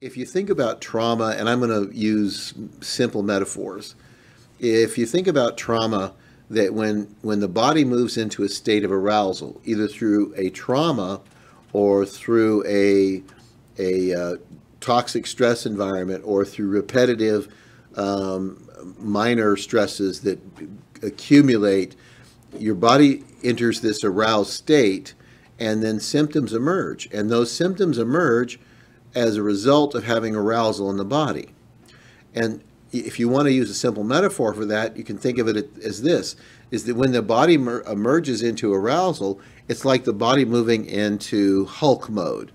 If you think about trauma, and I'm going to use simple metaphors, if you think about trauma, that when when the body moves into a state of arousal, either through a trauma or through a a uh, toxic stress environment or through repetitive um, minor stresses that accumulate, your body enters this aroused state, and then symptoms emerge, and those symptoms emerge as a result of having arousal in the body. And if you want to use a simple metaphor for that, you can think of it as this is that when the body emerges into arousal, it's like the body moving into Hulk mode,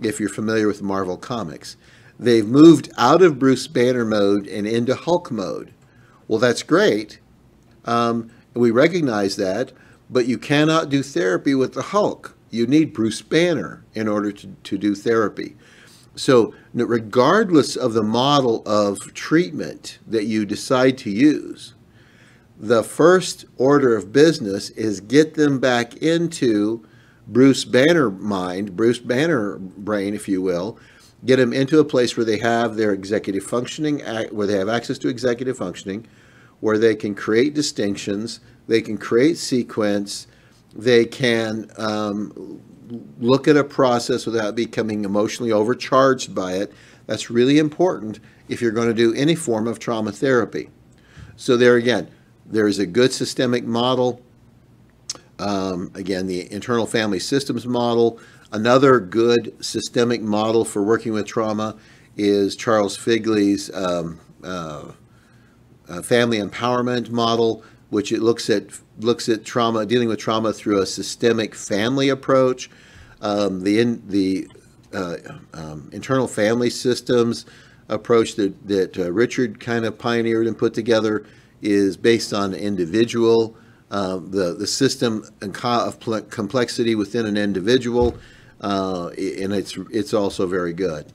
if you're familiar with Marvel Comics. They've moved out of Bruce Banner mode and into Hulk mode. Well, that's great. Um, we recognize that, but you cannot do therapy with the Hulk. You need Bruce Banner in order to, to do therapy. So, regardless of the model of treatment that you decide to use, the first order of business is get them back into Bruce Banner mind, Bruce Banner brain, if you will, get them into a place where they have their executive functioning, where they have access to executive functioning, where they can create distinctions, they can create sequence, they can um, look at a process without becoming emotionally overcharged by it. That's really important if you're going to do any form of trauma therapy. So, there again, there is a good systemic model. Um, again, the internal family systems model. Another good systemic model for working with trauma is Charles Figley's um, uh, uh, family empowerment model, which it looks at looks at trauma, dealing with trauma through a systemic family approach. Um, the in, the uh, um, internal family systems approach that that uh, Richard kind of pioneered and put together is based on individual. Uh, the the system and of complexity within an individual, uh, and it's it's also very good.